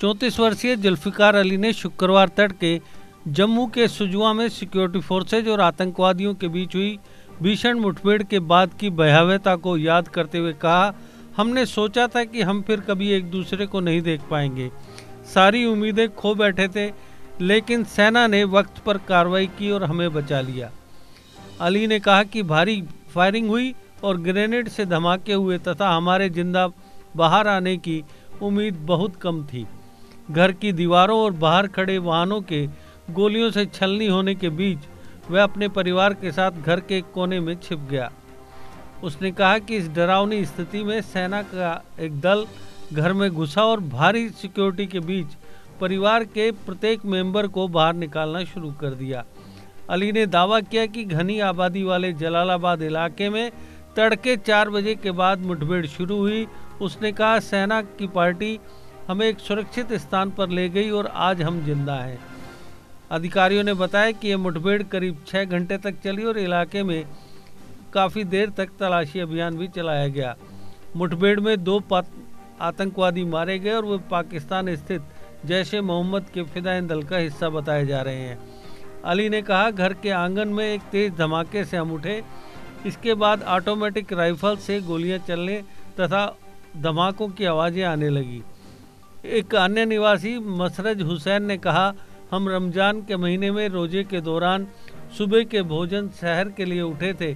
चौंतीस वर्षीय जुल्फिकार अली ने शुक्रवार तड़के जम्मू के सुजवा में सिक्योरिटी फोर्सेज और आतंकवादियों के बीच हुई भीषण मुठभेड़ के बाद की भयावहता को याद करते हुए कहा, हमने सोचा था कि हम फिर कभी एक दूसरे को नहीं देख पाएँगे। सारी उम्मीदें खो बैठे थे, लेकिन सेना ने वक्त पर कार्रवाई की और हमें बचा लिया। अली ने कहा कि भारी फायरिंग हुई और ग्रेनेड से धमाके हुए तथा हमारे ज़िंदा बाहर आने की उम्मीद बहुत कम थी। घर की दीवारों और बाहर खड़े वाहनों के गोलियों से छलनी होने के बीच वह अपने परिवार के साथ घर के कोने में छिप गया। उसने कहा कि इस डरावनी स्थिति में सेना का एक दल घर में घुसा और भारी सिक्योरिटी के बीच परिवार के प्रत्येक मेंबर को बाहर निकालना शुरू कर दिया। अली ने दावा किया कि घनी आबादी वाले जलालाबाद इलाके में तड़के चार बजे के बाद मुठभेड़ शुरू हुई। उसने कहा, सेना की पार्टी हमें एक सुरक्षित स्थान पर ले गई और आज हम ज़िंदा हैं। अधिकारियों ने बताया कि यह मुठभेड़ करीब छः घंटे तक चली और इलाके में काफ़ी देर तक तलाशी अभियान भी चलाया गया। मुठभेड़ में दो आतंकवादी मारे गए और वे पाकिस्तान स्थित जैश मोहम्मद के फिदाइन दल का हिस्सा बताए जा रहे हैं। अली ने कहा, घर के आँगन में एक तेज धमाके से हम उठे। इसके बाद ऑटोमेटिक राइफल से गोलियाँ चलने तथा धमाकों की आवाज़ें आने लगी। एक अन्य निवासी मसरज हुसैन ने कहा, हम रमज़ान के महीने में रोज़े के दौरान सुबह के भोजन शहर के लिए उठे थे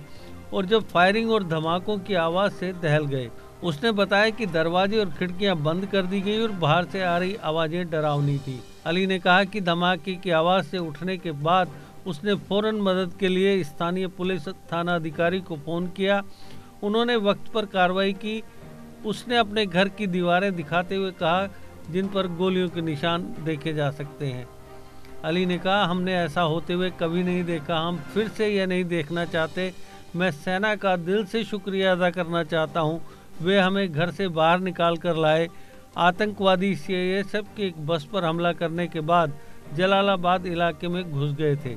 और जब फायरिंग और धमाकों की आवाज़ से दहल गए, उसने बताया कि दरवाजे और खिड़कियाँ बंद कर दी गई और बाहर से आ रही आवाज़ें डरावनी थी। अली ने कहा कि धमाके की आवाज़ से उठने के बाद उसने फ़ौरन मदद के लिए स्थानीय पुलिस थाना अधिकारी को फ़ोन किया। उन्होंने वक्त पर कार्रवाई की। उसने अपने घर की दीवारें दिखाते हुए कहा जिन पर गोलियों के निशान देखे जा सकते हैं। अली ने कहा, हमने ऐसा होते हुए कभी नहीं देखा। हम फिर से यह नहीं देखना चाहते। मैं सेना का दिल से शुक्रिया अदा करना चाहता हूँ। वे हमें घर से बाहर निकाल कर लाए। आतंकवादी सी के एक बस पर हमला करने के बाद जलालाबाद इलाके में घुस गए थे।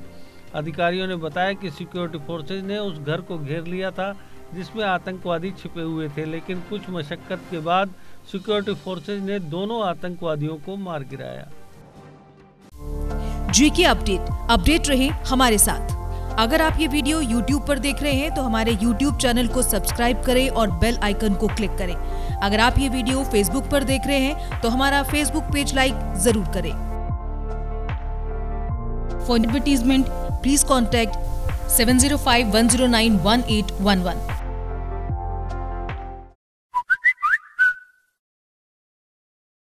अधिकारियों ने बताया कि सिक्योरिटी फोर्सेज ने उस घर को घेर लिया था। जिसमें आतंकवादी छिपे हुए थे, लेकिन कुछ मशक्कत के बाद सिक्योरिटी फोर्सेज ने दोनों आतंकवादियों को मार गिराया। जी के अपडेट अपडेट रहे हमारे साथ। अगर आप ये वीडियो YouTube पर देख रहे हैं तो हमारे YouTube चैनल को सब्सक्राइब करें और बेल आइकन को क्लिक करें। अगर आप ये वीडियो Facebook पर देख रहे हैं तो हमारा Facebook पेज लाइक ज़रूर करें। For advertisement please contact seven zero five one zero nine one eight one one